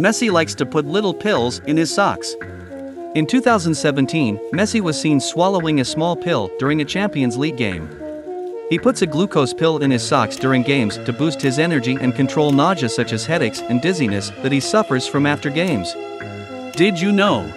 Messi likes to put little pills in his socks. In 2017, Messi was seen swallowing a small pill during a Champions League game. He puts a glucose pill in his socks during games to boost his energy and control nausea such as headaches and dizziness that he suffers from after games. Did you know?